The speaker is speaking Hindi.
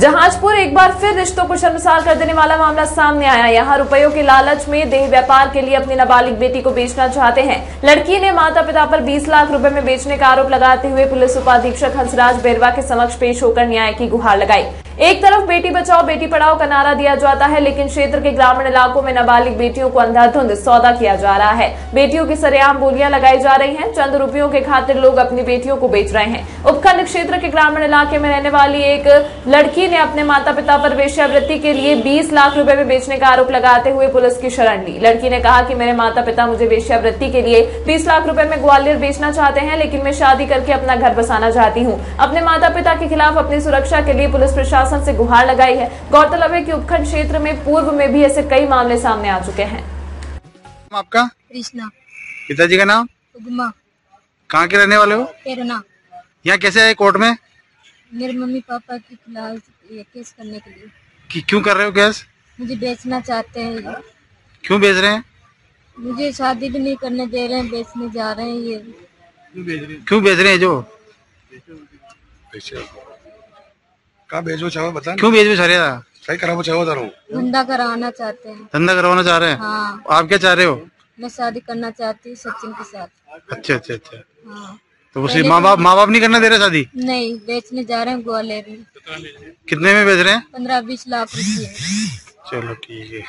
जहाजपुर एक बार फिर रिश्तों को शर्मसार कर देने वाला मामला सामने आया। यहाँ रुपयों के लालच में देह व्यापार के लिए अपनी नाबालिग बेटी को बेचना चाहते हैं। लड़की ने माता पिता पर 20 लाख रुपए में बेचने का आरोप लगाते हुए पुलिस उपाधीक्षक हंसराज बेरवा के समक्ष पेश होकर न्याय की गुहार लगाई। एक तरफ़ बेटी बचाओ, बेटी पढ़ाओ का नारा दिया जाता है, लेकिन क्षेत्र के ग्रामीण इलाकों में नाबालिग बेटियों को अंधाधुंध सौदा किया जा रहा है। बेटियों की सरेआम बोलियाँ लगाई जा रही हैं। चंद रुपयों के खातिर लोग अपनी बेटियों को बेच रहे हैं। उपखंड क्षेत्र के ग्रामीण इलाके में रहने वाली एक लड़की ने अपने माता पिता पर वेश्यावृत्ति के लिए 20 लाख रुपए में बेचने का आरोप लगाते हुए पुलिस की शरण ली। लड़की ने कहा की मेरे माता पिता मुझे वेश्यावृत्ति के लिए 20 लाख रुपए में ग्वालियर बेचना चाहते हैं, लेकिन मैं शादी करके अपना घर बसाना चाहती हूँ। अपने माता पिता के खिलाफ अपनी सुरक्षा के लिए पुलिस प्रशासन से गुहार लगाई है। गौरतलब है कि उपखंड क्षेत्र में पूर्व में भी ऐसे कई मामले सामने आ चुके हैं। आपका? कृष्णा। पिताजी का नाम? उगमा कहाँ के रहने वाले हो? प्रेरणा यहाँ कैसे आए कोर्ट में? मेरे मम्मी पापा के खिलाफ केस करने के लिए। कि क्यों कर रहे हो केस? मुझे बेचना चाहते हैं ये। क्यों बेच रहे हैं? मुझे शादी भी नहीं करने दे रहे हैं बेचने जा रहे हैं ये। क्यों बेच रहे हैं जो? कहाँ भेजो चाहो बता क्यों भेजो बेच रहे सही करा चाहो तारो धंधा कराना चाहते हैं। धंधा करवाना चाह रहे हैं? हाँ। आप क्या चाह रहे हो? मैं शादी करना चाहती हूँ सचिन के साथ। अच्छा अच्छा अच्छा। हाँ। तो उसे माँ बाप माँ बाप नहीं करना दे रहे शादी? नहीं बेचने जा रहे हैं ग्वालियर में। कितने में बेच रहे हैं? पंद्रह बीस लाख रुपये। चलो ठीक है।